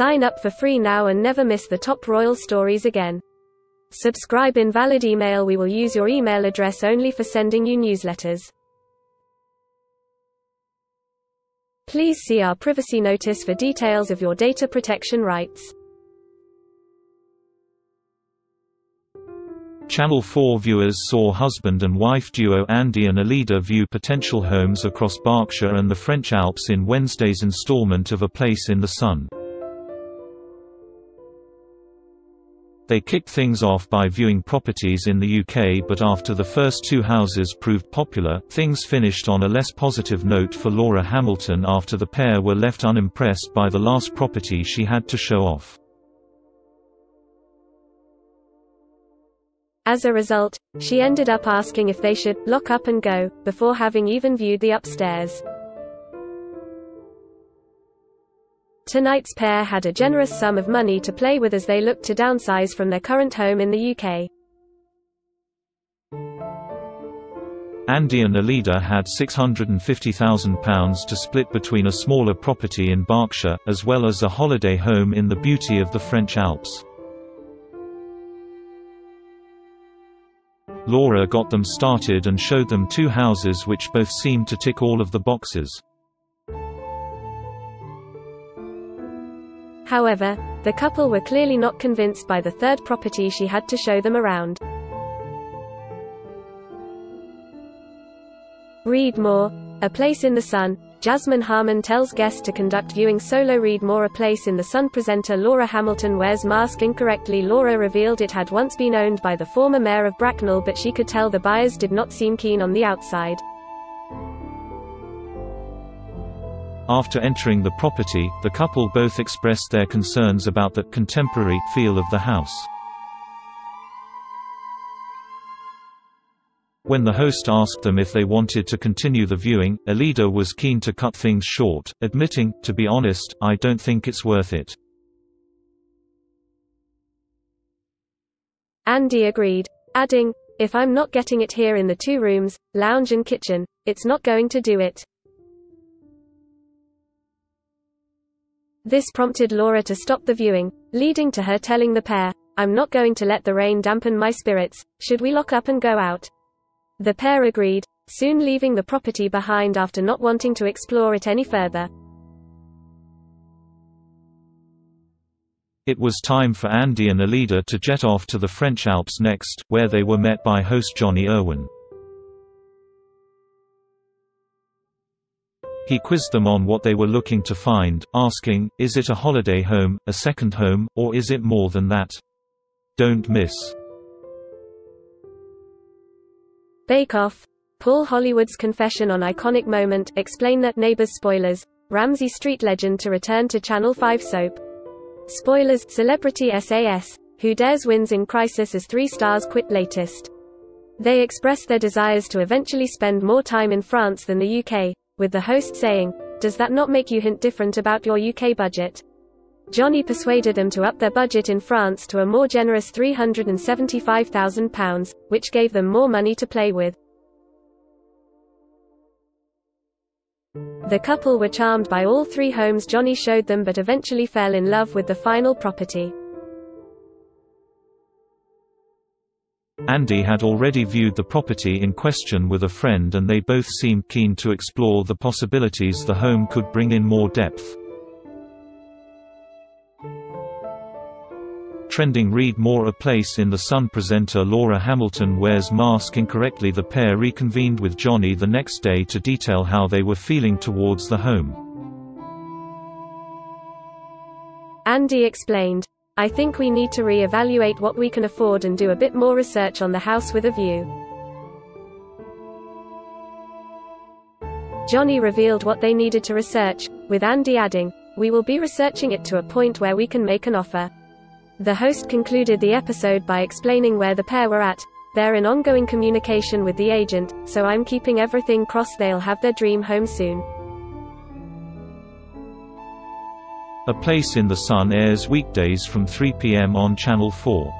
Sign up for free now and never miss the top royal stories again. Subscribe invalid email we will use your email address only for sending you newsletters. Please see our privacy notice for details of your data protection rights. Channel 4 viewers saw husband and wife duo Andy and Alida view potential homes across Berkshire and the French Alps in Wednesday's installment of A Place in the Sun. They kicked things off by viewing properties in the UK but after the first two houses proved popular, things finished on a less positive note for Laura Hamilton after the pair were left unimpressed by the last property she had to show off. As a result, she ended up asking if they should lock up and go, before having even viewed the upstairs. Tonight's pair had a generous sum of money to play with as they looked to downsize from their current home in the UK. Andy and Alida had £650,000 to split between a smaller property in Berkshire, as well as a holiday home in the beauty of the French Alps. Laura got them started and showed them two houses which both seemed to tick all of the boxes. However, the couple were clearly not convinced by the third property she had to show them around. Read more. A Place in the Sun. Jasmine Harman tells guests to conduct viewing solo Read More A Place in the Sun presenter Laura Hamilton wears mask incorrectly Laura revealed it had once been owned by the former mayor of Bracknell but she could tell the buyers did not seem keen on the outside. After entering the property, the couple both expressed their concerns about the contemporary feel of the house. When the host asked them if they wanted to continue the viewing, Alida was keen to cut things short, admitting, to be honest, I don't think it's worth it. Andy agreed, adding, if I'm not getting it here in the two rooms, lounge and kitchen, it's not going to do it. This prompted Laura to stop the viewing, leading to her telling the pair, I'm not going to let the rain dampen my spirits, should we lock up and go out? The pair agreed, soon leaving the property behind after not wanting to explore it any further. It was time for Andy and Alida to jet off to the French Alps next, where they were met by host Johnny Irwin. He quizzed them on what they were looking to find, asking, is it a holiday home, a second home, or is it more than that? Don't miss. Bake Off. Paul Hollywood's confession on iconic moment, explain that Neighbours spoilers, Ramsay Street legend to return to Channel 5 soap. Spoilers, celebrity SAS, who dares wins in crisis as three stars quit latest. They express their desires to eventually spend more time in France than the UK, with the host saying, Does that not make you hint different about your UK budget? Johnny persuaded them to up their budget in France to a more generous £375,000, which gave them more money to play with. The couple were charmed by all three homes Johnny showed them but eventually fell in love with the final property. Andy had already viewed the property in question with a friend and they both seemed keen to explore the possibilities the home could bring in more depth. Trending Read More A Place in the Sun presenter Laura Hamilton wears mask incorrectly The pair reconvened with Johnny the next day to detail how they were feeling towards the home. Andy explained, I think we need to re-evaluate what we can afford and do a bit more research on the house with a view. Johnny revealed what they needed to research, with Andy adding, We will be researching it to a point where we can make an offer. The host concluded the episode by explaining where the pair were at. They're in ongoing communication with the agent, so I'm keeping everything crossed they'll have their dream home soon. A Place in the Sun airs weekdays from 3 p.m. on Channel 4.